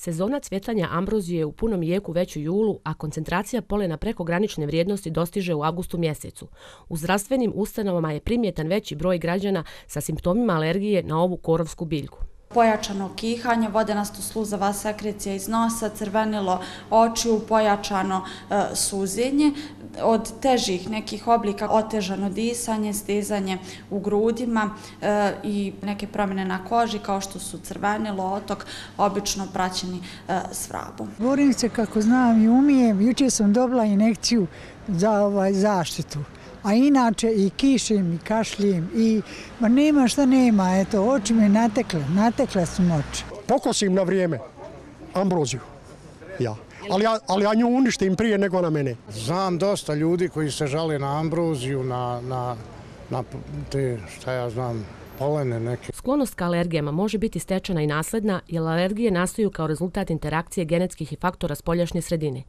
Sezona cvjetanja ambrozije je u punom jeku već u julu, a koncentracija polena preko granične vrijednosti dostiže u avgustu mjesecu. U zdravstvenim ustanovama je primjetan veći broj građana sa simptomima alergije na ovu korovsku biljku pojačano kihanje, vodenasto sluzava sekrecija iz nosa, crvenilo očiju, pojačano e, suzenje, od težih nekih oblika otežano disanje, stezanje u grudima e, i neke promjene na koži kao što su crvenilo, otok, obično praćeni e, s vrabom. Borim se kako znam i umijem, juče sam dobila inekciju za ovaj zaštitu a inače i kišim i kašljem i ma nema šta nema, eto, oči mi natekle, natekle su oči. Pokosim na vrijeme ambroziju, ja. Ali ja, ali ja nju uništim prije nego na mene. Znam dosta ljudi koji se žale na ambroziju, na, na, na te, šta ja znam, polene neke. Sklonost ka alergijama može biti stečena i nasledna, jer alergije nastaju kao rezultat interakcije genetskih i faktora spoljašnje sredine.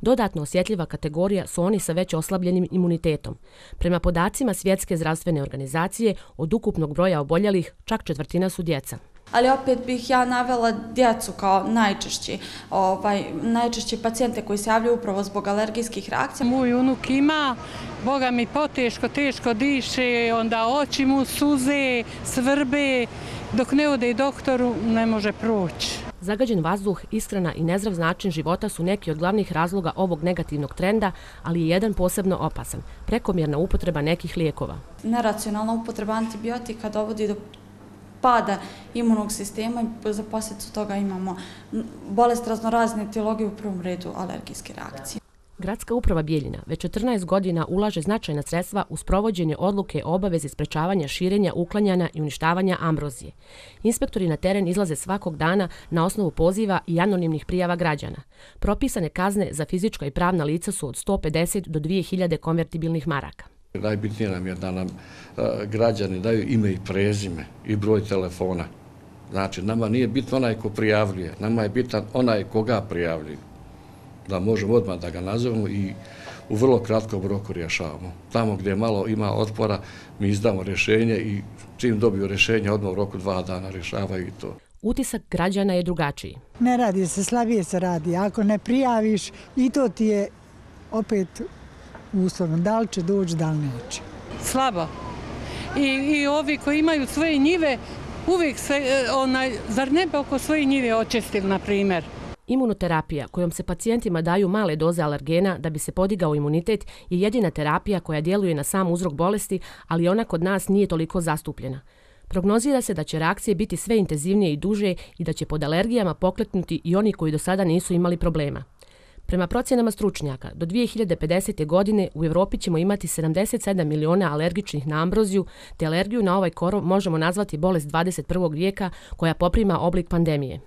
Dodatno osjetljiva kategorija su oni sa već oslabljenim imunitetom. Prema podacima Svjetske zdravstvene organizacije, od ukupnog broja oboljelih, čak četvrtina su djeca ali opet bih ja navela djecu kao najčešći, ovaj, najčešći pacijente koji se javljaju upravo zbog alergijskih reakcija. Moj unuk ima, Boga mi poteško, teško diše, onda oči mu suze, svrbe, dok ne ode i doktoru ne može proći. Zagađen vazduh, iskrana i nezdrav način života su neki od glavnih razloga ovog negativnog trenda, ali je jedan posebno opasan, prekomjerna upotreba nekih lijekova. Neracionalna upotreba antibiotika dovodi do pada imunog sistema i za posljedicu toga imamo bolest raznorazne etiologije u prvom redu alergijske reakcije. Gradska uprava Bijeljina već 14 godina ulaže značajna sredstva u sprovođenje odluke o obavezi sprečavanja širenja, uklanjanja i uništavanja ambrozije. Inspektori na teren izlaze svakog dana na osnovu poziva i anonimnih prijava građana. Propisane kazne za fizička i pravna lica su od 150 do 2000 konvertibilnih maraka. Najbitnije nam je da nam građani daju ime i prezime i broj telefona. Znači, nama nije bitno onaj ko prijavljuje, nama je bitan onaj koga prijavljuje. Da možemo odmah da ga nazovemo i u vrlo kratkom roku rješavamo. Tamo gdje malo ima otpora, mi izdamo rješenje i čim dobiju rješenje, odmah u roku dva dana rješavaju i to. Utisak građana je drugačiji. Ne radi se, slabije se radi. Ako ne prijaviš, i to ti je opet uslovno, da li će doći, da li neće. Slabo. I, I ovi koji imaju svoje njive, uvijek se, e, onaj, zar ne bi oko svoje njive očistili, na primjer? Imunoterapija, kojom se pacijentima daju male doze alergena da bi se podigao imunitet, je jedina terapija koja djeluje na sam uzrok bolesti, ali ona kod nas nije toliko zastupljena. Prognozira se da će reakcije biti sve intenzivnije i duže i da će pod alergijama pokletnuti i oni koji do sada nisu imali problema. Prema procjenama stručnjaka, do 2050. godine u Evropi ćemo imati 77 miliona alergičnih na ambroziju, te alergiju na ovaj korov možemo nazvati bolest 21. vijeka koja poprima oblik pandemije.